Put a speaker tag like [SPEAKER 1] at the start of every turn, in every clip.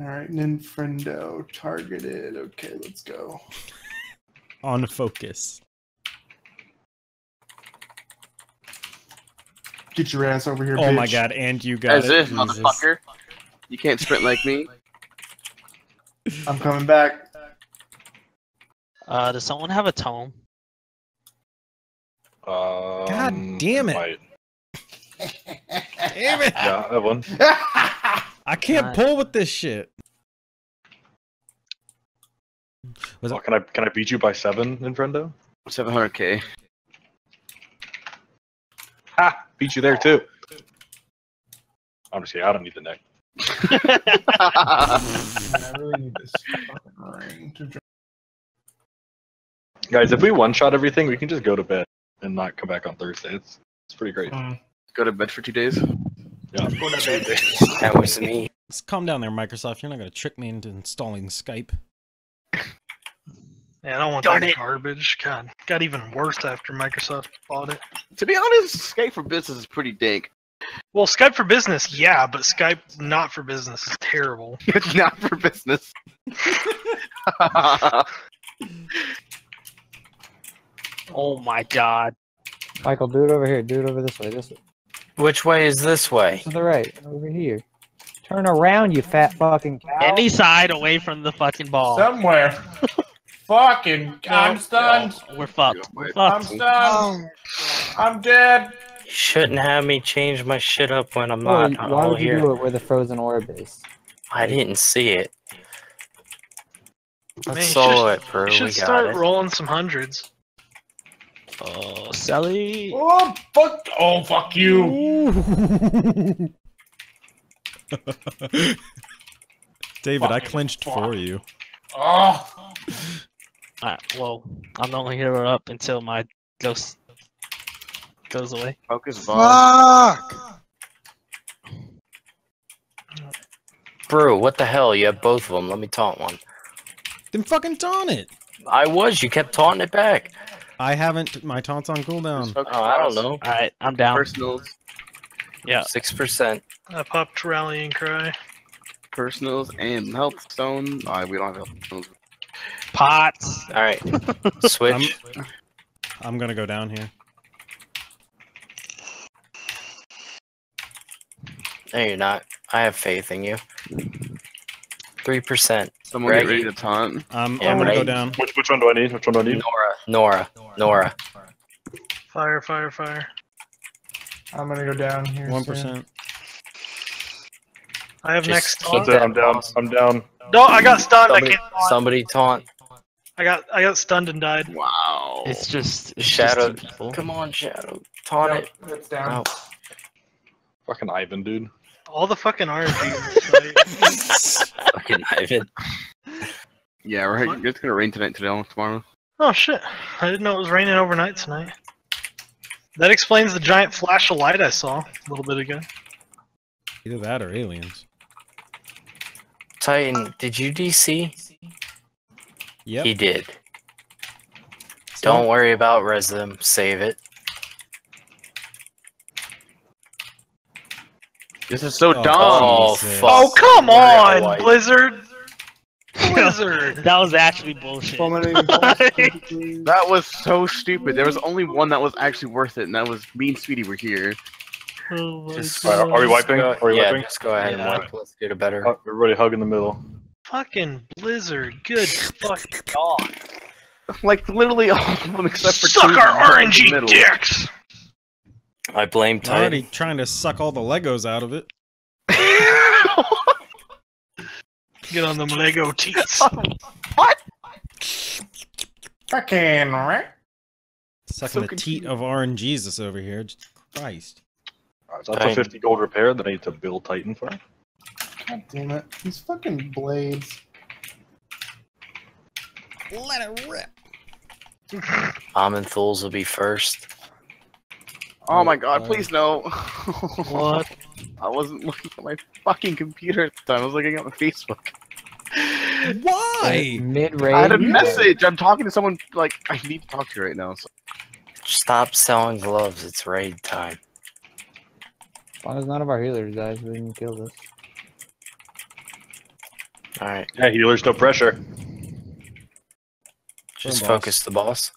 [SPEAKER 1] All right, Ninfrendo targeted. Okay, let's go.
[SPEAKER 2] On focus.
[SPEAKER 1] Get your ass over here.
[SPEAKER 2] Oh my god, and you got
[SPEAKER 3] As
[SPEAKER 2] it.
[SPEAKER 3] if,
[SPEAKER 2] Jesus.
[SPEAKER 3] motherfucker. You can't sprint like me.
[SPEAKER 1] I'm coming back.
[SPEAKER 4] Uh, does someone have a tome?
[SPEAKER 5] Um,
[SPEAKER 2] God damn it.
[SPEAKER 5] might.
[SPEAKER 2] Damn it!
[SPEAKER 5] Yeah, I have one.
[SPEAKER 2] I can't
[SPEAKER 4] God.
[SPEAKER 2] pull with this shit. Was
[SPEAKER 5] Oh,
[SPEAKER 2] it?
[SPEAKER 5] can I can I beat you by seven, Infrendo?
[SPEAKER 3] 700k.
[SPEAKER 5] Ha! Beat you there too. I'm just kidding. I don't need the neck.
[SPEAKER 1] I really need this ring to
[SPEAKER 5] Guys, if we one shot everything, we can just go to bed and not come back on Thursday. It's it's pretty great. Hmm.
[SPEAKER 3] Go to bed for two days.
[SPEAKER 5] Yeah.
[SPEAKER 6] That was me.
[SPEAKER 2] Let's calm down there, Microsoft. You're not gonna trick me into installing Skype.
[SPEAKER 7] Yeah, I don't want
[SPEAKER 3] Darn
[SPEAKER 7] that
[SPEAKER 3] it.
[SPEAKER 7] garbage. God, got even worse after Microsoft bought it.
[SPEAKER 3] To be honest, Skype for Business is pretty dank.
[SPEAKER 7] Well, Skype for Business, yeah, but Skype not for business is terrible.
[SPEAKER 3] It's not for business.
[SPEAKER 4] Oh my god.
[SPEAKER 8] Michael, do it over here. Do it over this way. This way.
[SPEAKER 6] Which way is this way?
[SPEAKER 8] To the right. Over here. Turn around, you fat fucking cow.
[SPEAKER 4] Any side away from the fucking ball.
[SPEAKER 1] Somewhere. fucking. I'm stunned.
[SPEAKER 4] We're fucked. We're
[SPEAKER 1] I'm
[SPEAKER 4] fucked.
[SPEAKER 1] stunned. I'm dead.
[SPEAKER 6] You shouldn't have me change my shit up when I'm
[SPEAKER 8] Why,
[SPEAKER 6] not
[SPEAKER 8] why
[SPEAKER 6] all
[SPEAKER 8] would you
[SPEAKER 6] here.
[SPEAKER 8] do it where the frozen orb is?
[SPEAKER 6] I didn't see it.
[SPEAKER 7] Man,
[SPEAKER 6] Let's
[SPEAKER 7] you
[SPEAKER 6] solo
[SPEAKER 7] should-
[SPEAKER 6] it, bro.
[SPEAKER 7] You
[SPEAKER 6] We
[SPEAKER 7] should
[SPEAKER 6] got
[SPEAKER 7] start rolling some hundreds.
[SPEAKER 4] Oh, Sally.
[SPEAKER 1] Oh fuck! Oh fuck you!
[SPEAKER 2] David, I
[SPEAKER 1] Fucking
[SPEAKER 2] clinched
[SPEAKER 1] fuck.
[SPEAKER 2] for you.
[SPEAKER 1] Oh.
[SPEAKER 4] Alright, well, I'm the only hero up until my ghost goes away.
[SPEAKER 3] Focus ball.
[SPEAKER 6] Bro, what the hell? You have both of them. Let me taunt one.
[SPEAKER 2] Then fucking taunt it.
[SPEAKER 6] I was. You kept taunting it back.
[SPEAKER 2] I haven't. My taunt's on cooldown.
[SPEAKER 6] Oh, I don't know.
[SPEAKER 4] Alright, I'm down.
[SPEAKER 3] Personals.
[SPEAKER 4] Yeah.
[SPEAKER 6] Six percent.
[SPEAKER 7] I popped rallying cry.
[SPEAKER 3] Personals and health stone. Oh, we don't have health stones.
[SPEAKER 4] Pots.
[SPEAKER 6] All right. Switch.
[SPEAKER 2] I'm gonna go down here.
[SPEAKER 6] No, you're not. I have faith in you. Three percent.
[SPEAKER 3] Someone get
[SPEAKER 6] Reggie.
[SPEAKER 3] ready to taunt.
[SPEAKER 2] Um,
[SPEAKER 6] Yeah,
[SPEAKER 2] I'm gonna go down.
[SPEAKER 5] Which which one do I need? Which one do I need?
[SPEAKER 6] Nora. Nora. Nora.
[SPEAKER 7] Fire, fire, fire.
[SPEAKER 1] I'm gonna go down here.
[SPEAKER 2] One
[SPEAKER 1] soon.
[SPEAKER 7] I have
[SPEAKER 6] Just
[SPEAKER 7] next
[SPEAKER 6] keep
[SPEAKER 7] taunt.
[SPEAKER 5] It. I'm down. I'm down.
[SPEAKER 7] No, I got stunned. I
[SPEAKER 6] Somebody,
[SPEAKER 7] can't taunt.
[SPEAKER 6] somebody taunt.
[SPEAKER 7] I got I got stunned and died.
[SPEAKER 3] Wow.
[SPEAKER 4] It's just it's
[SPEAKER 6] Shadow.
[SPEAKER 4] Just too.
[SPEAKER 6] Come on, Shadow. Taunt
[SPEAKER 1] Nope,
[SPEAKER 6] it.
[SPEAKER 1] it's down.
[SPEAKER 6] Oh.
[SPEAKER 5] Fucking Ivan, dude.
[SPEAKER 7] All the fucking RNG in this fight.
[SPEAKER 6] Fucking Ivan.
[SPEAKER 3] Yeah, we're
[SPEAKER 7] What?
[SPEAKER 3] it's gonna rain tonight, today, tomorrow.
[SPEAKER 7] Oh shit! I didn't know it was raining overnight tonight. That explains the giant flash of light I saw a little bit ago.
[SPEAKER 2] Either that or aliens.
[SPEAKER 6] Titan, did you DC?
[SPEAKER 2] Yep.
[SPEAKER 6] He did.
[SPEAKER 2] So-
[SPEAKER 6] Don't worry about Resum. Save it.
[SPEAKER 3] This is so
[SPEAKER 2] Oh,
[SPEAKER 3] dumb.
[SPEAKER 6] Oh, fuck.
[SPEAKER 7] Oh come
[SPEAKER 6] Right,
[SPEAKER 7] on,
[SPEAKER 6] white.
[SPEAKER 7] Blizzard! Blizzard!
[SPEAKER 4] That was actually bullshit.
[SPEAKER 3] That was so stupid. There was only one that was actually worth it, and that was me and Speedy were here.
[SPEAKER 4] Oh
[SPEAKER 6] Just-
[SPEAKER 5] Alright, are we wiping?
[SPEAKER 6] Go-
[SPEAKER 5] Are we
[SPEAKER 6] yeah,
[SPEAKER 5] wiping?
[SPEAKER 6] just go ahead
[SPEAKER 4] Yeah.
[SPEAKER 6] and wipe. Let's get a better.
[SPEAKER 5] Uh, Everybody hug in the middle.
[SPEAKER 7] Fucking Blizzard! Good fucking god!
[SPEAKER 3] Like literally all of them except for
[SPEAKER 7] Suck
[SPEAKER 3] two
[SPEAKER 7] our
[SPEAKER 3] were in the
[SPEAKER 7] RNG dicks!
[SPEAKER 6] I blame
[SPEAKER 2] I'm already trying to suck all the Legos out of it.
[SPEAKER 7] Get on them Lego teats. Oh, what?
[SPEAKER 1] Fucking right.
[SPEAKER 2] Sucking
[SPEAKER 3] So
[SPEAKER 2] the teat of RNGesus over here. Jesus Christ.
[SPEAKER 5] Uh, Alright, so that's a 50 gold repair that I need to build Titan for.
[SPEAKER 1] God damn it. These fucking blades.
[SPEAKER 2] Let it rip.
[SPEAKER 6] Aman'Thul's will be first.
[SPEAKER 3] Oh my god, please no.
[SPEAKER 4] What?
[SPEAKER 3] I wasn't looking at my fucking computer at the time. I was looking at my Facebook.
[SPEAKER 2] Why?
[SPEAKER 8] Mid raid
[SPEAKER 3] I had a message. I'm talking to someone like I need to talk to you right now. So.
[SPEAKER 6] Stop selling gloves. It's raid time.
[SPEAKER 8] As long as none of our healers dies, we can kill this.
[SPEAKER 6] Alright,
[SPEAKER 5] Yeah, healers, no pressure.
[SPEAKER 6] just
[SPEAKER 2] boss.
[SPEAKER 6] focus the boss.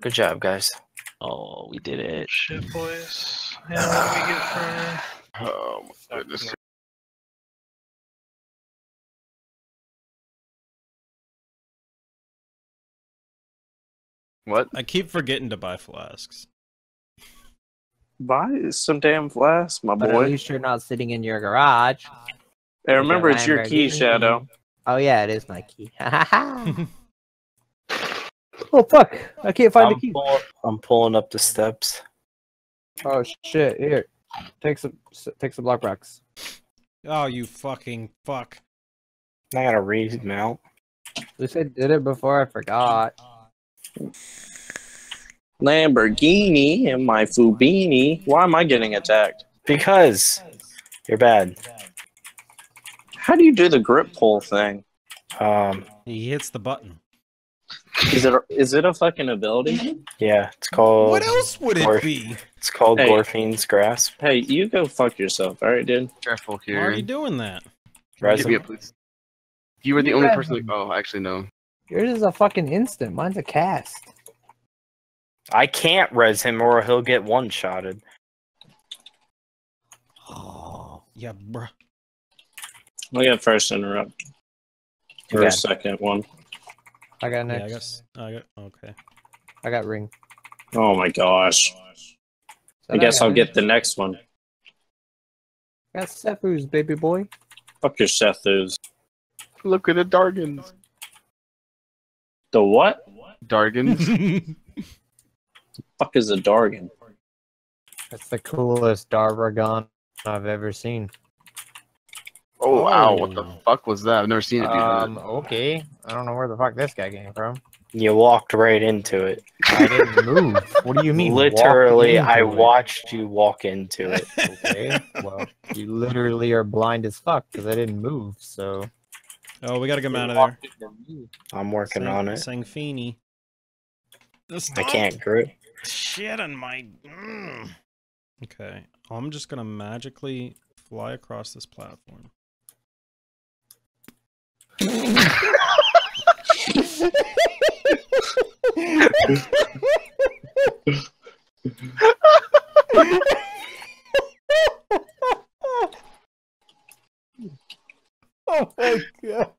[SPEAKER 6] Good job, guys.
[SPEAKER 4] Oh, we did it.
[SPEAKER 7] Shit, boys. Yeah, what we get for?
[SPEAKER 3] Oh my goodness. What?
[SPEAKER 2] I keep forgetting to buy flasks.
[SPEAKER 9] Buy some damn flask, my
[SPEAKER 8] But at
[SPEAKER 9] boy.
[SPEAKER 8] least you're not sitting in your garage.
[SPEAKER 9] Hey, remember it's
[SPEAKER 8] your
[SPEAKER 9] your key,
[SPEAKER 8] Lamborghini.
[SPEAKER 9] Shadow.
[SPEAKER 8] Oh yeah, it is my key. oh fuck! I can't find the
[SPEAKER 6] I'm,
[SPEAKER 8] key.
[SPEAKER 6] pull- I'm pulling up the steps.
[SPEAKER 8] Oh shit! Here, take some, take some block rocks.
[SPEAKER 2] Oh, you fucking fuck.
[SPEAKER 6] I gotta remount.
[SPEAKER 8] At least I did it before I forgot.
[SPEAKER 9] Lamborghini and my Fubini. Why am I getting attacked?
[SPEAKER 6] Because you're bad.
[SPEAKER 9] How do you do the grip pull thing?
[SPEAKER 6] Um,
[SPEAKER 2] He hits the button.
[SPEAKER 9] Is it is it a fucking ability?
[SPEAKER 6] yeah, it's called
[SPEAKER 2] what else would it
[SPEAKER 6] or-
[SPEAKER 2] be?
[SPEAKER 6] It's called
[SPEAKER 9] Hey.
[SPEAKER 6] Gorefiend's Grasp.
[SPEAKER 9] Hey, you go fuck yourself, alright, dude?
[SPEAKER 3] Careful here.
[SPEAKER 2] Why are you doing that?
[SPEAKER 3] Give me
[SPEAKER 6] Resin.
[SPEAKER 3] please. You were the
[SPEAKER 8] You
[SPEAKER 3] only person.
[SPEAKER 8] them.
[SPEAKER 3] That, oh, actually no.
[SPEAKER 8] Yours is a fucking instant. Mine's a cast.
[SPEAKER 6] I can't res him or he'll get one shotted.
[SPEAKER 2] Oh, yeah, bruh.
[SPEAKER 9] I got first interrupt. Or
[SPEAKER 6] Yeah.
[SPEAKER 9] second one.
[SPEAKER 8] I got
[SPEAKER 2] Yeah,
[SPEAKER 8] next.
[SPEAKER 2] I guess. I got okay.
[SPEAKER 8] I got ring.
[SPEAKER 9] Oh my gosh. I guess I'll get the next one.
[SPEAKER 8] I got Sephuz's baby boy.
[SPEAKER 9] Fuck your Sephuz.
[SPEAKER 3] Look at the Dargans.
[SPEAKER 9] The what?
[SPEAKER 3] Dargans.
[SPEAKER 9] Fuck is a Dargan?
[SPEAKER 8] That's the coolest Darvagon I've ever seen.
[SPEAKER 3] oh wow! What the fuck was that? I've never seen it Before.
[SPEAKER 8] Um. Okay. I don't know where the fuck this guy came from.
[SPEAKER 6] You walked right into it.
[SPEAKER 8] I didn't move. What do you mean?
[SPEAKER 6] Literally, I
[SPEAKER 8] into it?
[SPEAKER 6] watched you walk into it.
[SPEAKER 8] Okay. Well, you literally are blind as fuck because I didn't move. So.
[SPEAKER 2] Oh, we gotta get him out of there.
[SPEAKER 6] I'm working
[SPEAKER 2] Sang-
[SPEAKER 6] on it.
[SPEAKER 2] Sangfini.
[SPEAKER 6] I can't grip.
[SPEAKER 2] Shit on my. Mm. Okay, I'm just gonna magically fly across this platform.
[SPEAKER 8] Oh my god.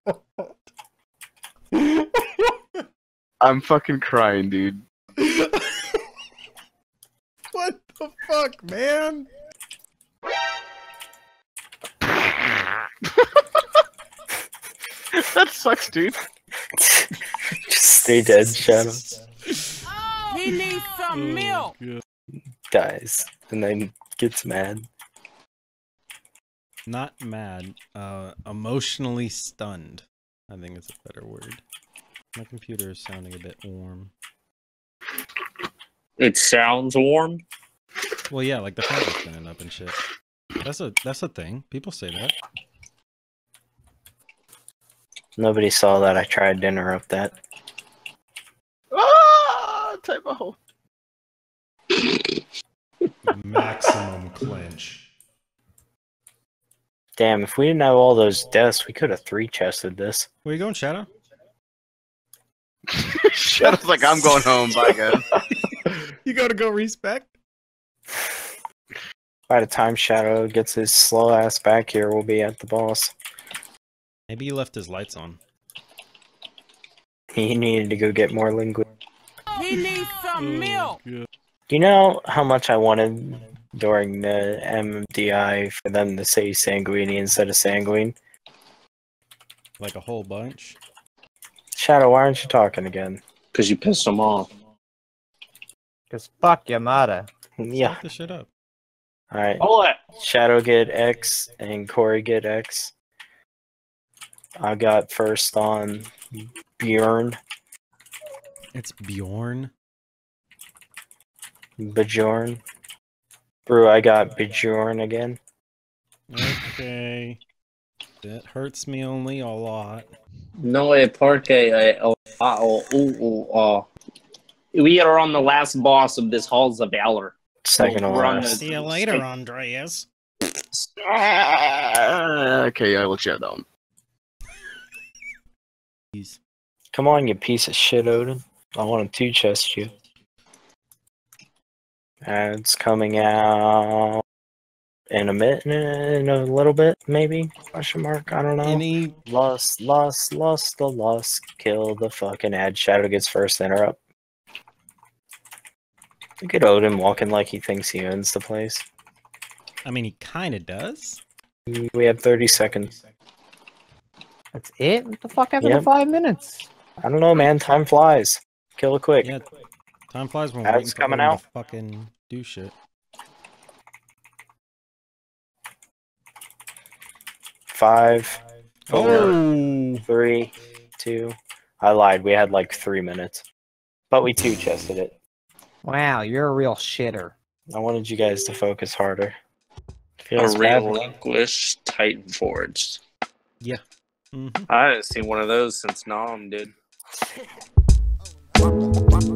[SPEAKER 3] I'm fucking crying, dude.
[SPEAKER 2] What the fuck, man?
[SPEAKER 3] that sucks, dude.
[SPEAKER 6] Just stay dead, Shadow.
[SPEAKER 10] He needs some milk.
[SPEAKER 6] Dies. And then gets mad.
[SPEAKER 2] Not mad. Uh, emotionally stunned. I think it's a better word. My computer is sounding a bit warm.
[SPEAKER 9] It sounds warm.
[SPEAKER 2] Well, yeah, like the phone's are spinning up and shit. That's a that's a thing. People say that.
[SPEAKER 6] Nobody saw that. I tried to interrupt that.
[SPEAKER 2] Maximum clinch.
[SPEAKER 6] Damn, if we didn't have all those deaths, we could have three chested this.
[SPEAKER 2] Where you going, Shadow?
[SPEAKER 3] Shadow's like, I'm going home. Bye, guys.
[SPEAKER 2] You gotta go respect.
[SPEAKER 6] By the time Shadow gets his slow ass back here, we'll be at the boss.
[SPEAKER 2] Maybe he left his lights on.
[SPEAKER 6] He needed to go get more linguine.
[SPEAKER 10] He needs some oh, milk.
[SPEAKER 6] Do you know how much I wanted during the MDI for them to say sanguine instead of sanguine?
[SPEAKER 2] Like a whole bunch.
[SPEAKER 6] Shadow, why aren't you talking again?
[SPEAKER 9] Because you pissed them off.
[SPEAKER 8] Cause fuck Yamada.
[SPEAKER 6] Yeah.
[SPEAKER 2] Fuck this shit up.
[SPEAKER 6] Alright.
[SPEAKER 9] Hold it.
[SPEAKER 6] Shadow get X and Corey get X. I got first on Bjorn.
[SPEAKER 2] It's Bjorn.
[SPEAKER 6] Bjorn. Brew, I got Bjorn again.
[SPEAKER 2] Okay. That hurts me only a lot.
[SPEAKER 9] No, eh, porque, eh, oh, ah, oh, ooh, ooh, oh. We are on the last boss of this Halls of Valor.
[SPEAKER 6] Second to
[SPEAKER 9] on.
[SPEAKER 2] See you later, Andreas.
[SPEAKER 3] Ah, okay, I will share that one.
[SPEAKER 2] Please.
[SPEAKER 6] Come on, you piece of shit, Odyn. I want to two chest you. Ads coming out in a minute, in a little bit, maybe? Question mark. I don't know.
[SPEAKER 2] Any
[SPEAKER 6] Lust, lust, lust, the lust. Kill the fucking ad. Shadow gets first interrupt. Look at Odyn walking like he thinks he owns the place.
[SPEAKER 2] I mean, he kind of does.
[SPEAKER 6] We have 30 seconds.
[SPEAKER 8] That's it? What the fuck happened
[SPEAKER 6] Yep.
[SPEAKER 8] to five minutes?
[SPEAKER 6] I don't know, man. Time flies. Kill it quick.
[SPEAKER 2] Yeah, time flies when we're waiting for
[SPEAKER 6] coming out.
[SPEAKER 2] to fucking do shit.
[SPEAKER 6] Five, four,
[SPEAKER 2] Oh,
[SPEAKER 6] three, two. I lied. We had like three minutes, but we two chested it.
[SPEAKER 8] Wow, you're a real shitter.
[SPEAKER 6] I wanted you guys to focus harder.
[SPEAKER 9] A
[SPEAKER 6] Feels bad.
[SPEAKER 9] relinquished Titan Forged.
[SPEAKER 2] hmm
[SPEAKER 11] I haven't seen one of those since Nom did.
[SPEAKER 10] Bye.